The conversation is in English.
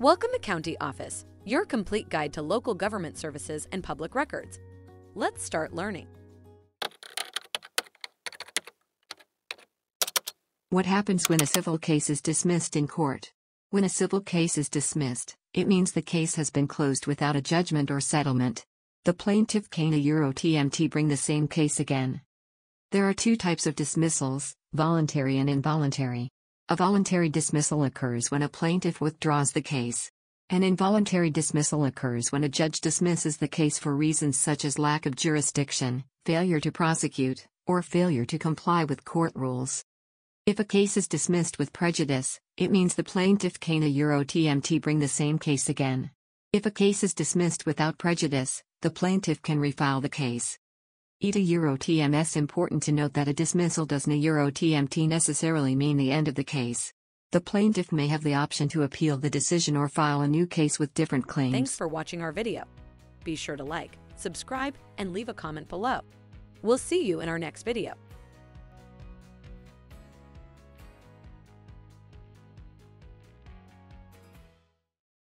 Welcome to County Office, your complete guide to local government services and public records. Let's start learning. What happens when a civil case is dismissed in court? When a civil case is dismissed, it means the case has been closed without a judgment or settlement. The plaintiff can a Euro TMT bring the same case again. There are two types of dismissals, voluntary and involuntary. A voluntary dismissal occurs when a plaintiff withdraws the case. An involuntary dismissal occurs when a judge dismisses the case for reasons such as lack of jurisdiction, failure to prosecute, or failure to comply with court rules. If a case is dismissed with prejudice, it means the plaintiff can a Euro TMT bring the same case again. If a case is dismissed without prejudice, the plaintiff can refile the case. ETA Euro TMS important to note that a dismissal doesn't a Euro TMT necessarily mean the end of the case. The plaintiff may have the option to appeal the decision or file a new case with different claims. Thanks for watching our video. Be sure to like, subscribe, and leave a comment below. We'll see you in our next video.